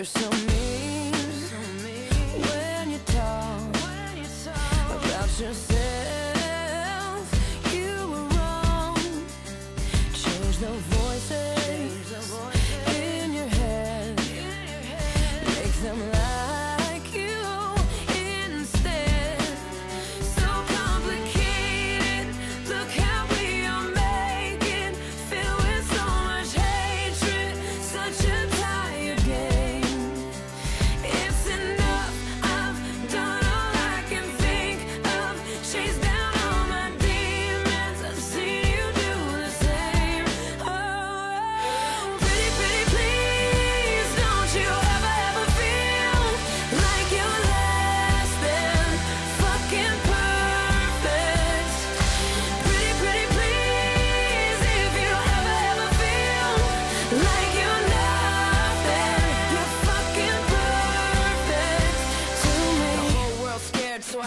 yourself. You were wrong. Change the voices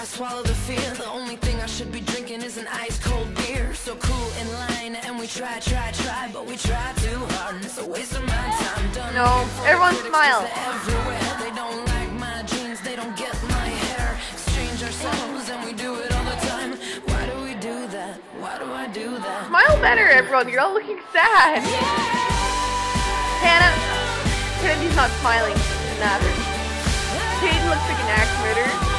I swallow the fear. The only thing I should be drinking is an ice cold beer. So cool in line, and we try, try, try, but we try too hard, and it's a waste of my time. Done No, everyone smile. Everywhere. They don't like my jeans, they don't get my hair. Exchange ourselves, and we do it all the time. Why do we do that? Why do I do that? Smile better, everyone. You're all looking sad. Hanna, Kennedy's not smiling in that. Caden looks like an axe murderer.